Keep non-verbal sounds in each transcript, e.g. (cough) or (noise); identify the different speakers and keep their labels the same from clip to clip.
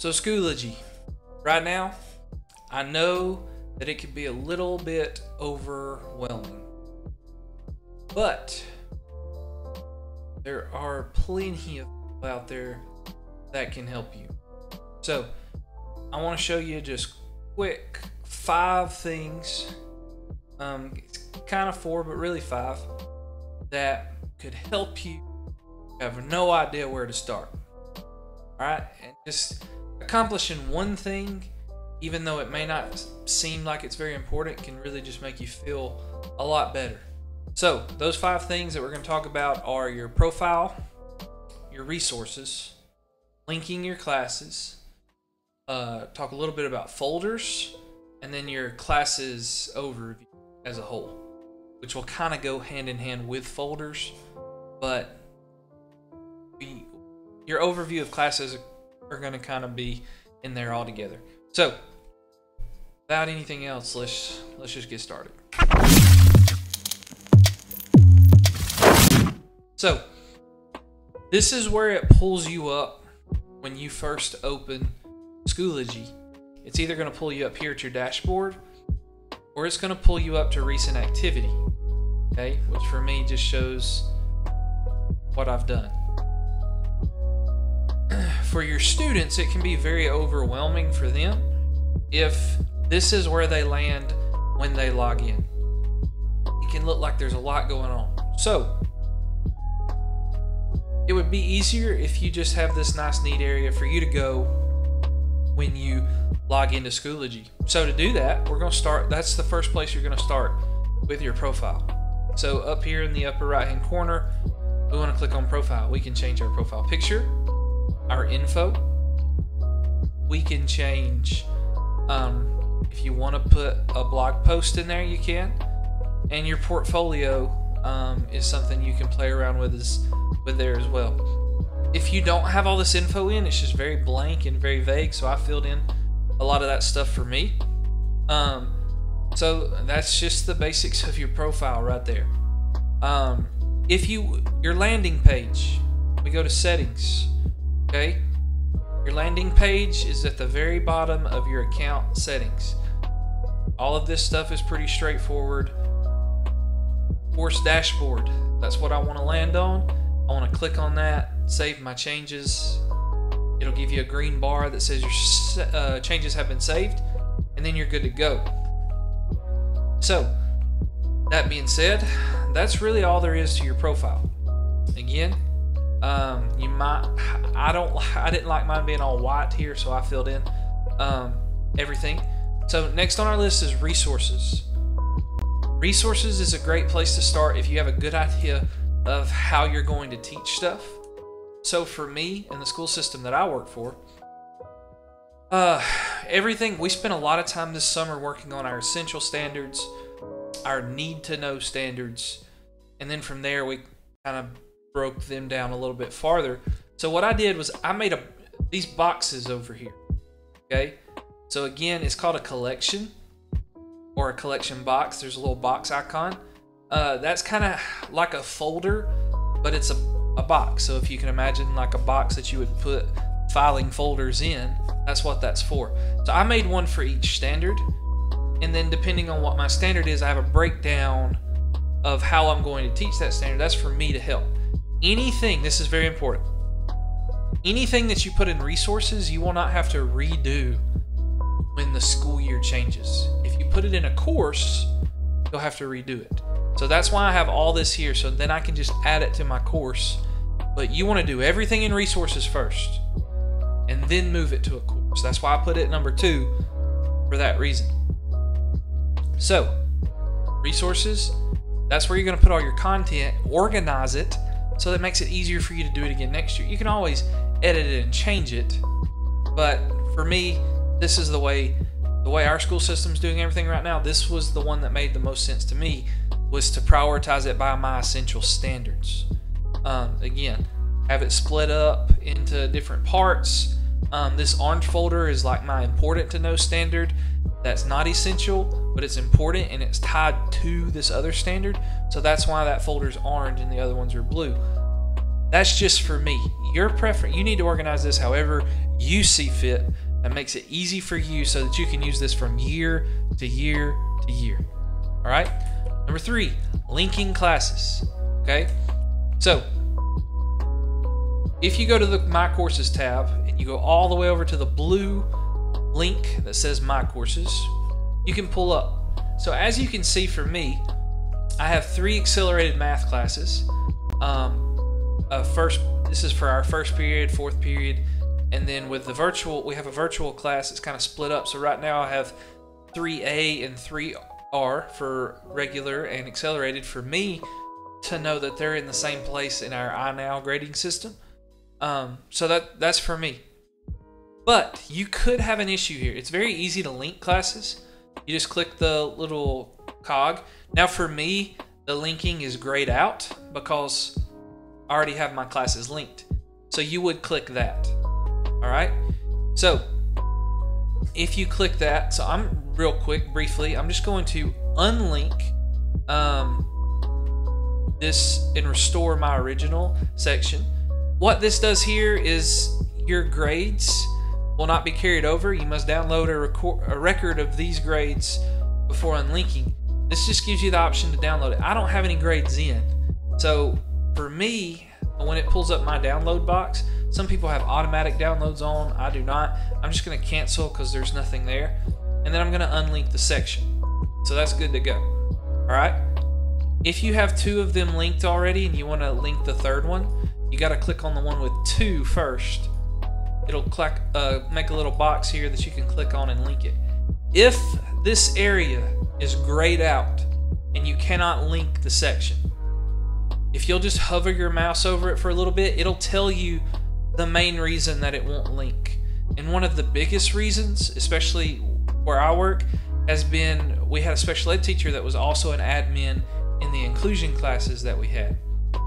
Speaker 1: So, Schoology. Right now, I know that it can be a little bit overwhelming. But there are plenty of people out there that can help you. So, I want to show you just quick five things. Um, it's kind of four, but really five that could help you have no idea where to start. All right, and just accomplishing one thing, even though it may not seem like it's very important, can really just make you feel a lot better. So, those five things that we're going to talk about are your profile, your resources, linking your classes, uh, talk a little bit about folders, and then your classes overview as a whole, which will kind of go hand in hand with folders, but your overview of classes are going to kind of be in there all together. So, without anything else, let's let's just get started. So, this is where it pulls you up when you first open Schoology. It's either going to pull you up here to your dashboard or it's going to pull you up to recent activity. Okay, which for me just shows what I've done. For your students, it can be very overwhelming for them if this is where they land when they log in. It can look like there's a lot going on. So, it would be easier if you just have this nice, neat area for you to go when you log into Schoology. So to do that, we're going to start, that's the first place you're going to start with your profile. So up here in the upper right hand corner, we want to click on profile. We can change our profile picture, our info. We can change, um, if you want to put a blog post in there, you can. And your portfolio um, is something you can play around with, as, with there as well. If you don't have all this info in, it's just very blank and very vague. So I filled in a lot of that stuff for me. Um, so that's just the basics of your profile right there. Um, if you your landing page, we go to settings. Okay, your landing page is at the very bottom of your account settings. All of this stuff is pretty straightforward. Course dashboard. That's what I want to land on. I want to click on that, save my changes. It'll give you a green bar that says your uh, changes have been saved, and then you're good to go. So, that being said, that's really all there is to your profile. Again, um, you might. I don't. (laughs) I didn't like mine being all white here, so I filled in um, everything. So next on our list is resources. Resources is a great place to start if you have a good idea of how you're going to teach stuff. So for me and the school system that I work for, uh, everything we spent a lot of time this summer working on our essential standards, our need to know standards, and then from there we kind of broke them down a little bit farther. So what I did was I made a these boxes over here. Okay? So again, it's called a collection or a collection box. There's a little box icon. Uh, that's kind of like a folder, but it's a, a box. So if you can imagine like a box that you would put filing folders in, that's what that's for. So I made one for each standard. And then depending on what my standard is, I have a breakdown of how I'm going to teach that standard. That's for me to help. Anything, this is very important. Anything that you put in resources, you will not have to redo when the school year changes. If you put it in a course, you'll have to redo it. So that's why I have all this here. So then I can just add it to my course. But you want to do everything in resources first and then move it to a course. That's why I put it number two for that reason. So, resources, that's where you're going to put all your content, organize it so that makes it easier for you to do it again next year. You can always edit it and change it, but for me, this is the way the way our school system's doing everything right now. This was the one that made the most sense to me was to prioritize it by my essential standards. Um, again, have it split up into different parts. Um, this orange folder is like my important to know standard. That's not essential, but it's important and it's tied to this other standard. So that's why that folder is orange and the other ones are blue. That's just for me. Your preference, you need to organize this however you see fit that makes it easy for you so that you can use this from year to year to year. All right. Number three, linking classes. Okay. So if you go to the My Courses tab and you go all the way over to the blue link that says My Courses, you can pull up. So as you can see for me, I have three accelerated math classes. Um, first, this is for our first period, fourth period, and then with the virtual, we have a virtual class. It's kind of split up. So right now I have 3A and 3R for regular and accelerated for me to know that they're in the same place in our iNow grading system. Um, so that that's for me. But you could have an issue here. It's very easy to link classes. You just click the little cog. Now for me, the linking is grayed out because Already have my classes linked. So you would click that. All right. So if you click that, so I'm real quick, briefly, I'm just going to unlink um, this and restore my original section. What this does here is your grades will not be carried over. You must download a, record, a record of these grades before unlinking. This just gives you the option to download it. I don't have any grades in. So for me, when it pulls up my download box, some people have automatic downloads on. I do not. I'm just going to cancel because there's nothing there. And then I'm going to unlink the section. So that's good to go. All right. If you have two of them linked already and you want to link the third one, you got to click on the one with two first. It'll click, uh, make a little box here that you can click on and link it. If this area is grayed out and you cannot link the section, you'll just hover your mouse over it for a little bit, it'll tell you the main reason that it won't link. And one of the biggest reasons, especially where I work, has been we had a special ed teacher that was also an admin in the inclusion classes that we had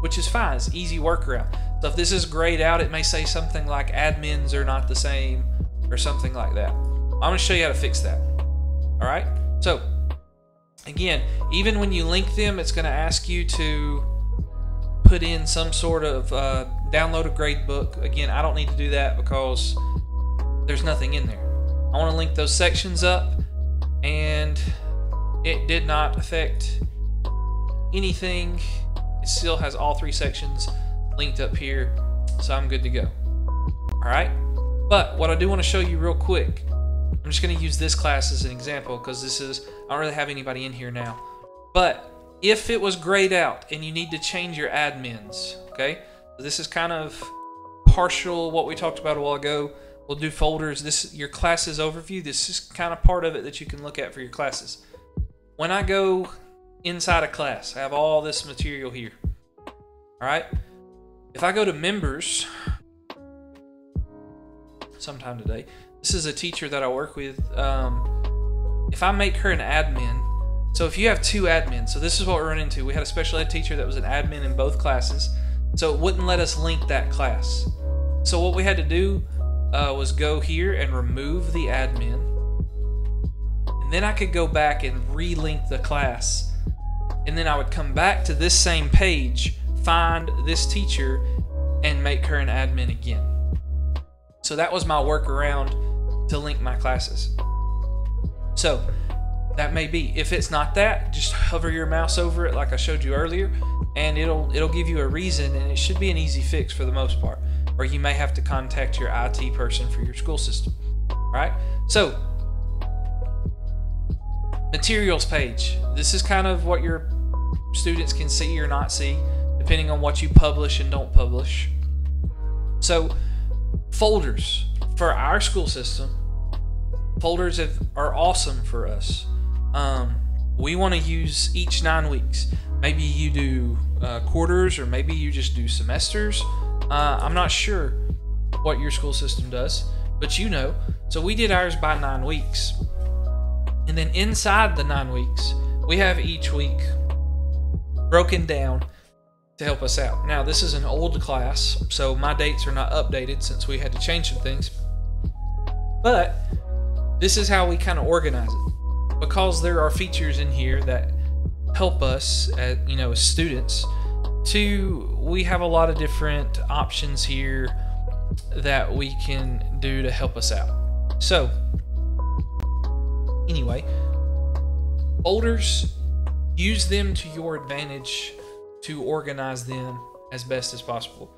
Speaker 1: which is fine. It's easy workaround. So if this is grayed out, it may say something like admins are not the same or something like that. I'm going to show you how to fix that. All right. So again, even when you link them, it's going to ask you to put in some sort of uh, download a grade book. Again, I don't need to do that because there's nothing in there. I want to link those sections up and it did not affect anything it still has all three sections linked up here, so I'm good to go. All right, but what I do want to show you real quick, I'm just going to use this class as an example because this is, I don't really have anybody in here now. But if it was grayed out and you need to change your admins, okay, this is kind of partial what we talked about a while ago. We'll do folders. This your classes overview. This is kind of part of it that you can look at for your classes. When I go inside a class. I have all this material here. All right. If I go to members sometime today, this is a teacher that I work with. Um, if I make her an admin, so if you have two admins, so this is what we run into. We had a special ed teacher that was an admin in both classes, so it wouldn't let us link that class. So what we had to do uh, was go here and remove the admin. And then I could go back and relink the class and then I would come back to this same page, find this teacher, and make her an admin again. So that was my workaround to link my classes. So that may be. If it's not that, just hover your mouse over it like I showed you earlier, and it'll it'll give you a reason, and it should be an easy fix for the most part. Or you may have to contact your IT person for your school system. All right. So materials page. This is kind of what your students can see or not see, depending on what you publish and don't publish. So, folders for our school system, folders have, are awesome for us. We want to use each nine weeks. Maybe you do uh, quarters, or maybe you just do semesters. Uh, I'm not sure what your school system does, but you know. So we did ours by nine weeks. And then inside the nine weeks, we have each week broken down to help us out. Now, this is an old class, so my dates are not updated since we had to change some things. But this is how we kind of organize it. Because there are features in here that help us, at, you know, as students, to we have a lot of different options here that we can do to help us out. So, anyway, folders, use them to your advantage to organize them as best as possible.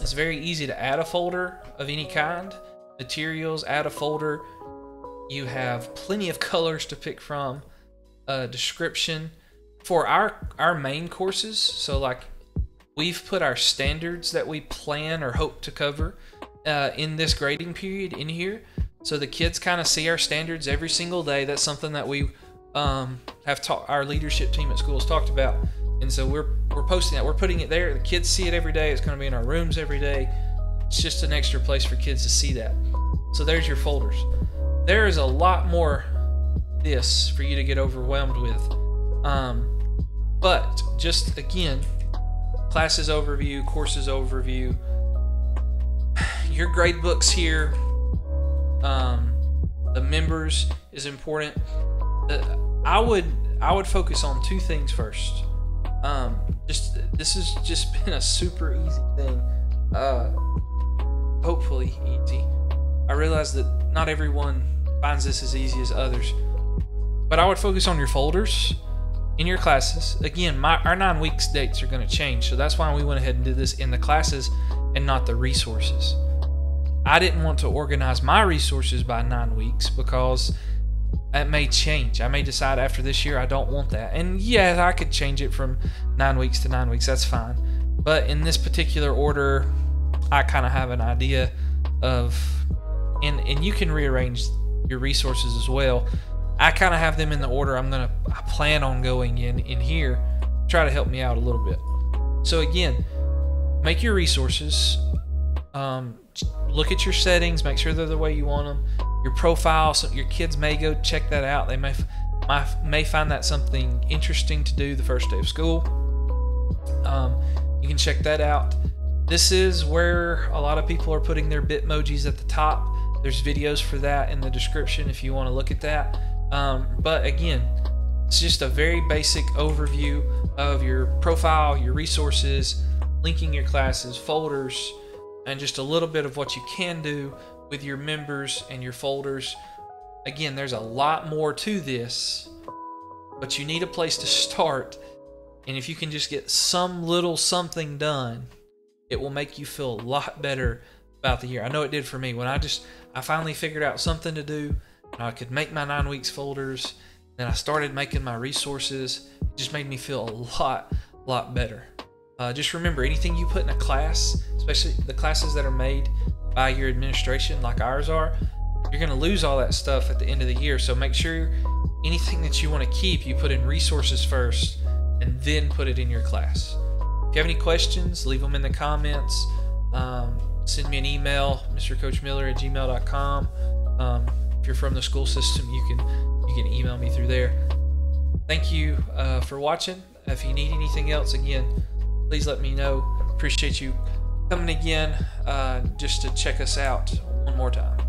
Speaker 1: It's very easy to add a folder of any kind, materials, add a folder. You have plenty of (laughs) colors to pick from, a description. For our our main courses, so like we've put our standards that we plan or hope to cover uh, in this grading period in here. So the kids kind of see our standards every single day. That's something that we um, have taught our leadership team at school has talked about. And so we're we're posting that. We're putting it there. The kids see it every day. It's going to be in our rooms every day. It's just an extra place for kids to see that. So there's your folders. There is a lot more this for you to get overwhelmed with. Um, but just again, classes overview, courses overview, your grade books here, um, the members is important. I would I would focus on two things first. Um, just this has just (laughs) been a super easy thing. Uh, hopefully easy. I realize that not everyone finds this as easy as others, but I would focus on your folders in your classes. Again, my our nine weeks dates are going to change, so that's why we went ahead and did this in the classes and not the resources. I didn't want to organize my resources by nine weeks because that may change. I may decide after this year I don't want that. And yeah, I could change it from nine weeks to nine weeks. That's fine. But in this particular order, I kind of have an idea of, and and you can rearrange your resources as well. I kind of have them in the order I'm gonna I plan on going in in here. Try to help me out a little bit. So again, make your resources. Um, look at your settings, make sure they're the way you want them. Your profile, so your kids may go check that out. They may may find that something interesting to do the first day of school. Um, you can check that out. This is where a lot of people are putting their Bitmojis at the top. There's videos for that in the description if you want to look at that. Um, but again, it's just a very basic overview of your profile, your resources, linking your classes, folders, and just a little bit of what you can do with your members and your folders. Again, there's a lot more to this, but you need a place to start. And if you can just get some little something done, it will make you feel a lot better about the year. I know it did for me when I just I finally figured out something to do I could make my 9 weeks folders. Then I started making my resources. It just made me feel a lot lot better. Uh, just remember anything you put in a class, especially the classes that are made by your administration, like ours are, you're going to lose all that stuff at the end of the year. So make sure anything that you want to keep, you put in resources first and then put it in your class. If you have any questions, leave them in the comments. Um, send me an email, mrcoachmiller at gmail.com. Um, if you're from the school system, you can you can email me through there. Thank you uh, for watching. If you need anything else, again, please let me know. Appreciate you coming again uh, just to check us out one more time.